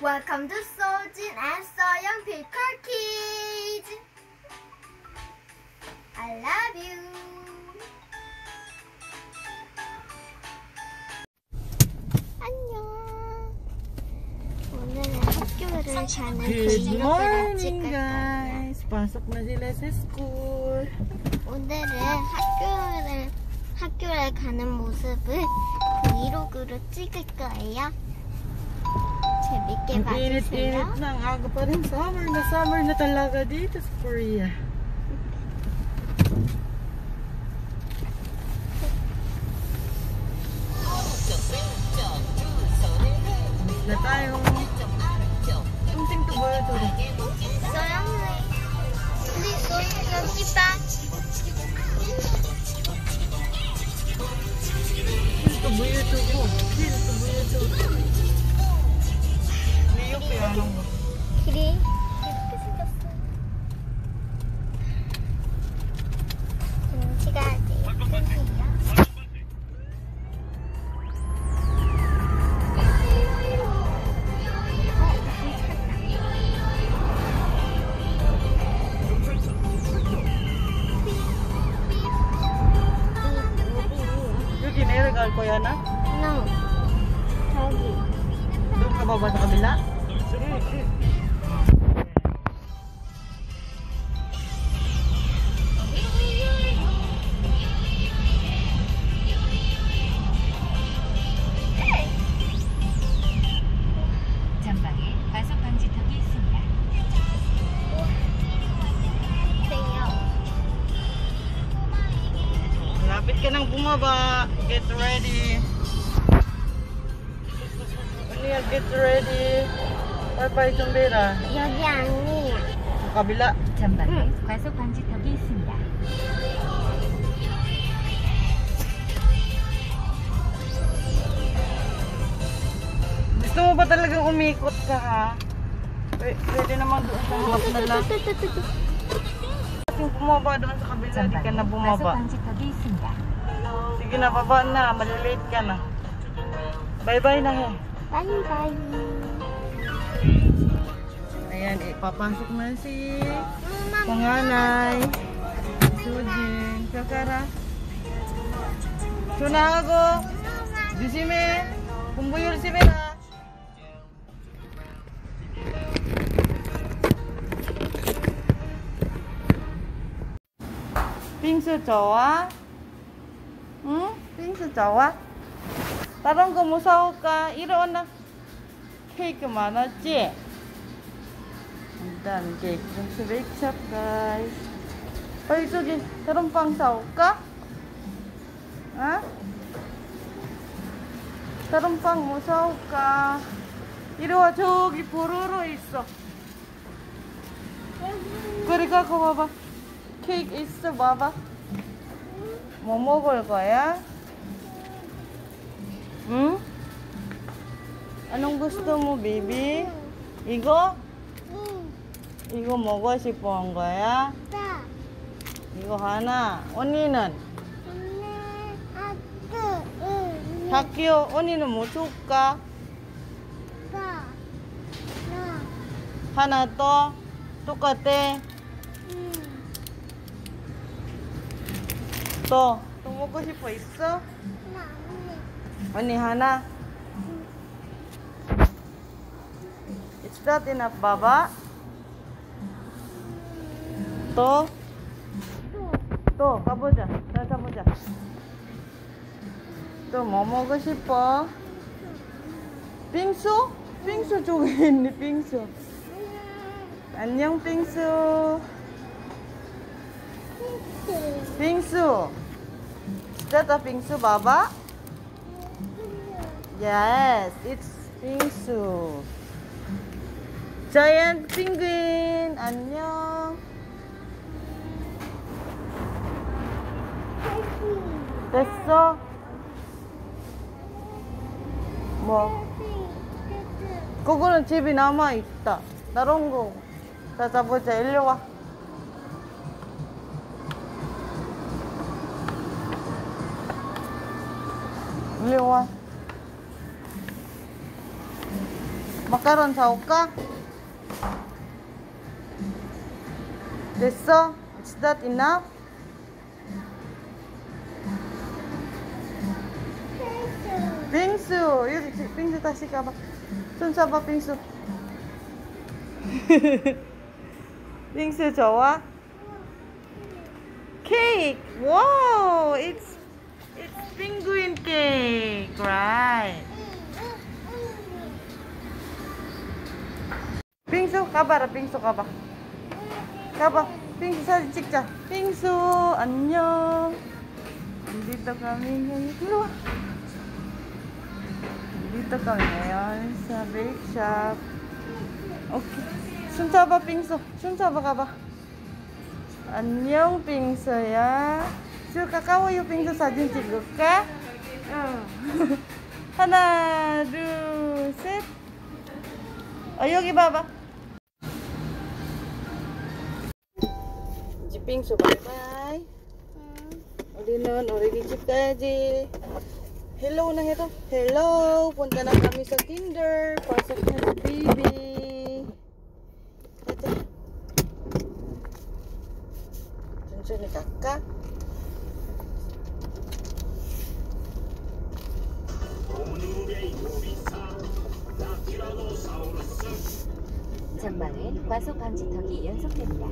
Welcome to Sojin and Soyoung Picker Kids. I love you. 안녕. 오늘은 학교를 가는 Good 브이로그를 morning, 찍을 거예요. guys! Pasok na sila sa school. 오늘은 학교를 학교에 가는 모습을 브이로그로 찍을 거예요. Sabi kay Ang Init-init ng aga pa rin. Summer na summer na talaga dito sa Korea. ka? No. Pogi. Doon ka ba ba sa kabila? -hmm. bumaba. Get ready. Aniya, get ready. Bye-bye, Tumbira. 여기 아니에요. Sa kabila. 전방에 과속 방지턱이 있습니다. Gusto mo ba talagang umikot ka, ha? Pwede, pwede naman doon sa harap na lang. Yung bumaba doon sa kabila, di ka na 전방에 과속 bumaba. 방지턱이 있습니다. Sige na, baba na. Malilate ka na. Bye-bye na, he. 바이바이. Ayan, eh, papasok na si 엄마. panganay. Sujin. Kakara. Sunago. Disime. Kumbuyur si Mera. 빙수 좋아? 응? 빙수 좋아? 다른 거 무서울까? 일어나. 케이크 많았지? 일단 케이크 좀 스낵샵 guys. 빨리 저기 다른 빵 사올까? 어? 다른 빵뭐 사올까? 이리 와 저기 보로로 있어. 그래 갖고 봐봐. 케이크 있어 봐봐. 뭐 먹을 거야? 응? Anong gusto mo, baby? 이거? 응. 이거 먹고 싶어 한 거야? 나. 이거 하나. 언니는? 오늘 학교. 응. 학교 언니는 뭐 줄까? 나. 나. 하나 더? 똑같아? 응. 또? 또 먹고 싶어 있어? 나. 언니. 언니 하나? Is that enough, Baba? 또? 또. 또 가보자. 찾아보자. 또 뭐 먹고 싶어? 빙수? 빙수 저기 있네, 빙수. 안녕, 빙수. 빙수. Is that a 빙수, Baba? Yes, it's 빙수. Giant penguin. 안녕. 됐어? 뭐? 그거는 집에 남아 있다. 다른 거 찾아보자. 일로 와. 일로 와. 마카롱 사올까? 됐어? Is that enough? 빙수 여기 지- 빙수 다시 가봐 손 잡아 빙수 빙수 좋아? 케이크 wow it's it's penguin cake right 빙수 가봐라 빙수 가봐 가봐 빙수 사진 찍자 빙수 안녕 dito kami ngayon Dito. dito kami ngayon sa bake shop okay 손 잡아 빙수 손 잡아 가봐 안녕 빙수야 술 가까워요 빙수 사진 찍을까? 응 하나 둘셋 어, 여기 봐봐 shopping. So, bye-bye. Hmm. Uli nun, already jeep kaya, Jill. Hello na ito. Hello! Punta na kami sa Tinder. Pasok na si baby. Ito. Diyan siya ni Kaka. 전방에 과속 방지턱이 연속됩니다.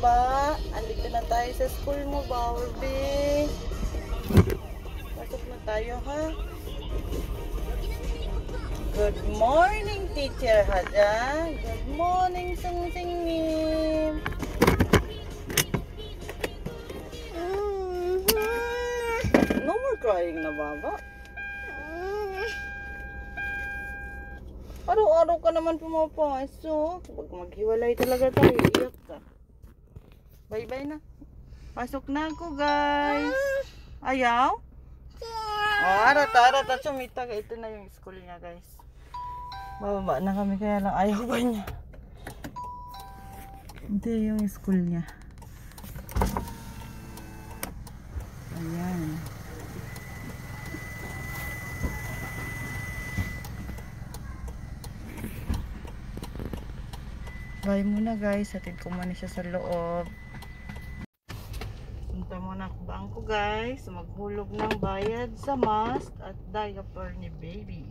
Ba? Andito na tayo sa school mo, Barbie. Pasok na tayo, ha? Good morning, Teacher Haja. Good morning, Sung Sing Nim. No more crying na, Baba. Araw-araw ka naman pumapasok. Huwag maghiwalay talaga tayo. Iyak ka. Bye-bye na. Pasok na ako, guys. Ayaw? Oh, arata, arata. Sumita ka. Ito na yung school niya, guys. Bababa na kami kaya lang ayaw ba niya. Ito yung school niya. Ayan. Bye muna guys. Hatid ko muna siya sa loob. Ako bangko guys. Maghulog ng bayad sa mask at diaper ni baby.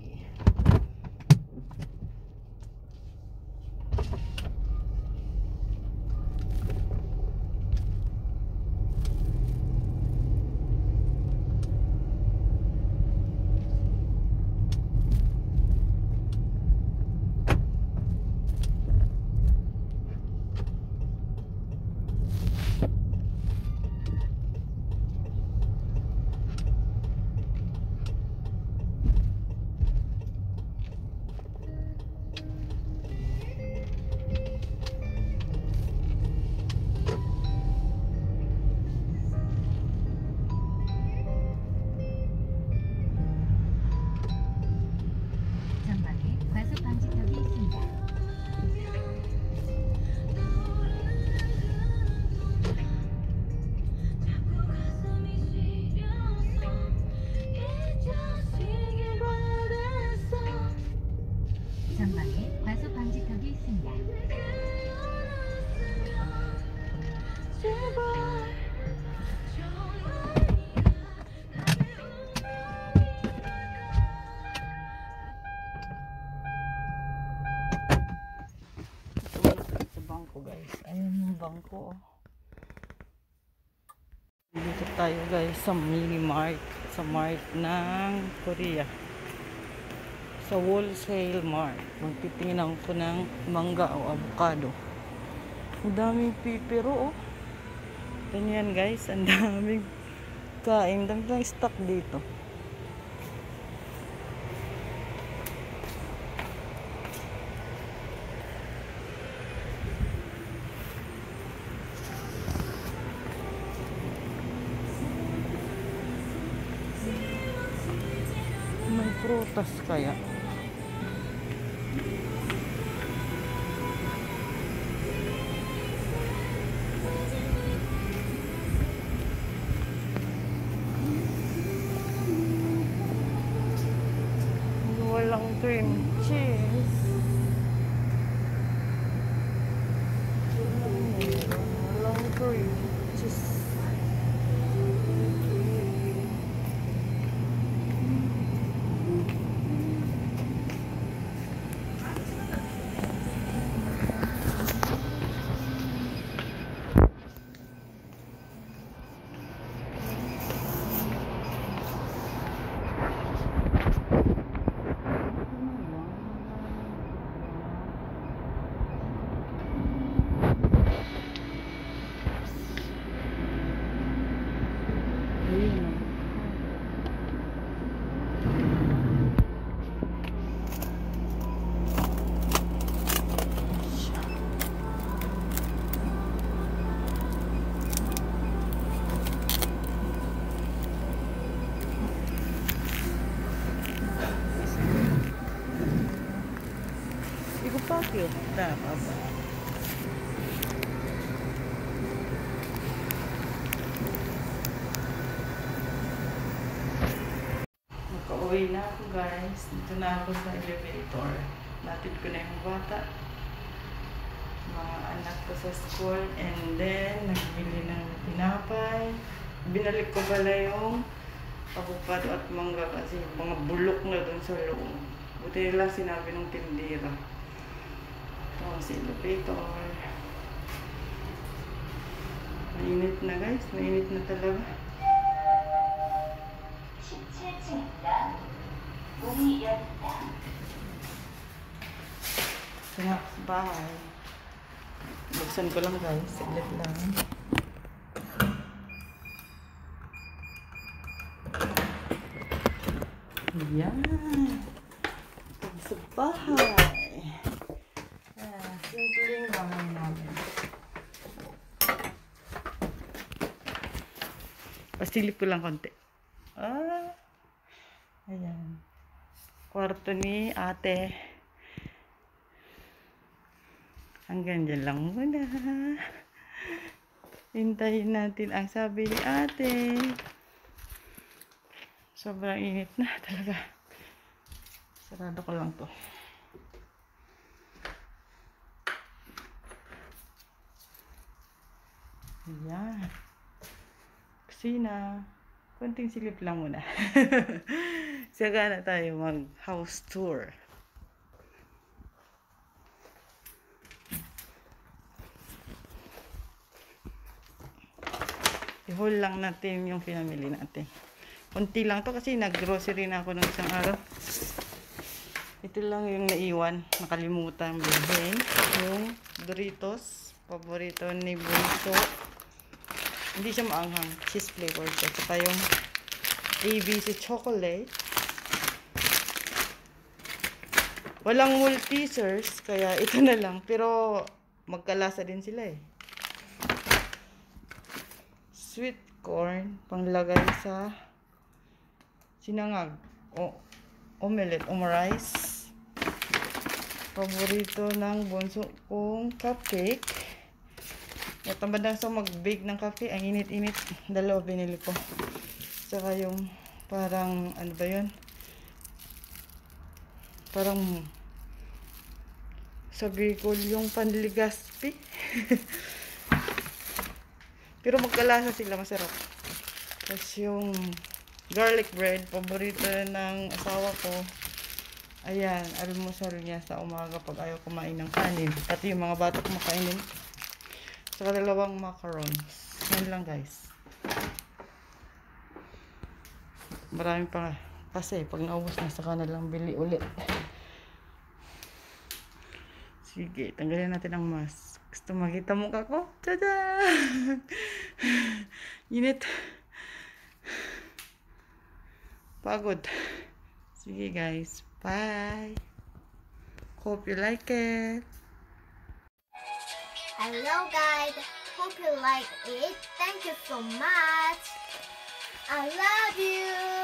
Bangko. oh. Dito tayo guys sa mini mart. Sa mart ng Korea. sa wholesale mart. Magtitingin ako ng mangga o avocado. Ang daming pipero oh. Ganyan guys, ang daming kain. Dami lang stock dito. 確かや。Walang cream cheese. Kyo. Dapat ba? Makauwi na ako guys. Dito na ako sa elevator. Natid ko na yung bata. Mga anak ko sa school. And then, nagbili ng tinapay. Binalik ko pala yung avocado at mangga kasi mga bulok na dun sa loob. Buti lang sinabi ng tindira. Tapos, elevator. Mainit na guys. Mainit na talaga. Ito nga sa bahay. Buksan ko lang guys. Saglit lang. Ayan. Pasilip ko lang konti. Ah. Ayan. Kwarto ni ate. Hanggang dyan lang muna. Hintayin natin ang sabi ni ate. Sobrang init na talaga. Sarado ko lang to. Ayan. Kusina. Kunting silip lang muna. Saka na tayo mag house tour. I-haul lang natin yung pinamili natin. Kunti lang to kasi nag-grocery na ako ng isang araw. Ito lang yung naiwan. Nakalimutan bilhin. Yung Doritos. Paborito ni Bunso. Hindi siya maanghang. Cheese flavor siya. Saka yung ABC chocolate. Walang Maltesers. Kaya ito na lang. Pero magkalasa din sila eh sweet corn panglagay sa sinangag o omelette o rice paborito ng bunso kong cupcake at ang bandang sa mag-bake ng cafe ang init-init dalawa binili ko saka yung parang ano ba yun parang sa Bicol yung panligaspi Pero magkalasa sila, masarap. Tapos yung garlic bread, paborito ng asawa ko. Ayan, almusal niya sa umaga pag ayaw kumain ng kanin. Pati yung mga bata kumakainin. Saka dalawang macarons. Yan lang guys. Marami pa Kasi pag naubos na sa kanilang bili ulit. Sige, tanggalin natin ang mask. Gusto makita mukha ko? Tada! Init. Pagod. Sige guys. Bye. Hope you like it. Hello guys, hope you like it. Thank you so much. I love you.